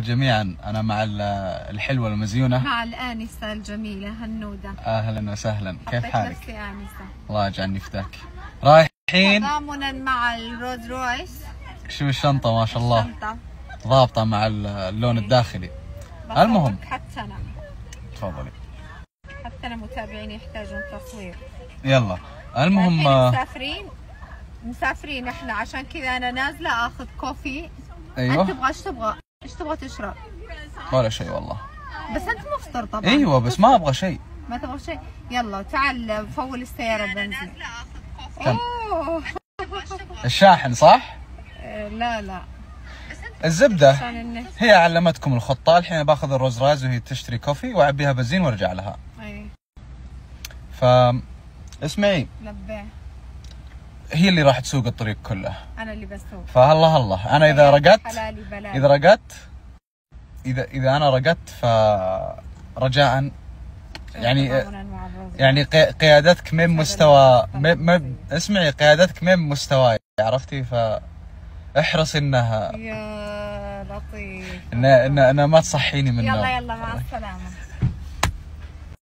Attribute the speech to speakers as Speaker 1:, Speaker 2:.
Speaker 1: جميعا. أنا مع ال- الحلوة المزيونة.
Speaker 2: مع الآنسة الجميلة هنودة.
Speaker 1: أهلا وسهلا. كيف حالك؟
Speaker 2: نفسي آنسة.
Speaker 1: الله يجعلني فداك رايحين؟
Speaker 2: تضامنا مع الرولز رويس.
Speaker 1: شو الشنطة؟ ما شاء الله.
Speaker 2: شنطة.
Speaker 1: ضابطة مع ال- اللون الداخلي.
Speaker 2: بصورك
Speaker 1: المهم.
Speaker 2: حتى أنا.
Speaker 1: تفضلي.
Speaker 2: حتى أنا متابعين يحتاجون تصوير.
Speaker 1: يلا. المهم آه،
Speaker 2: مسافرين. مسافرين إحنا. عشان كذا أنا نازلة آخذ كوفي. أنت
Speaker 1: أيوه
Speaker 2: تبغى إيش تبغى؟ إيش تبغى تشرب؟
Speaker 1: ولا شيء والله.
Speaker 2: بس أنت مفطر طبعا.
Speaker 1: أيوه بس ما أبغى شيء.
Speaker 2: ما تبغى شيء؟ يلا تعال فول السيارة بنزين. أوه.
Speaker 1: الشاحن صح؟
Speaker 2: آه، لا لا. النت
Speaker 1: هي علمتكم الخطة. الحين باخذ ال Rolls Royce وهي تشتري coffee وأعبيها بنزين وأرجع لها.
Speaker 2: أي.
Speaker 1: ف اسمعي.
Speaker 2: لبيه
Speaker 1: هي اللي راح تسوق الطريق كله.
Speaker 2: أنا اللي بسوق.
Speaker 1: فالله الله. أنا إذا رقدت إذا رقدت إذا إذا أنا رقدت ف رجاء يعني. يعني قي- قيادتك من مستوى م- م- اسمعي قيادتك من مستواي عرفتي؟ ف احرص إنها
Speaker 2: يا لطيف.
Speaker 1: إن إن, إن ما تصحيني من
Speaker 2: يلا يلا مع السلامة.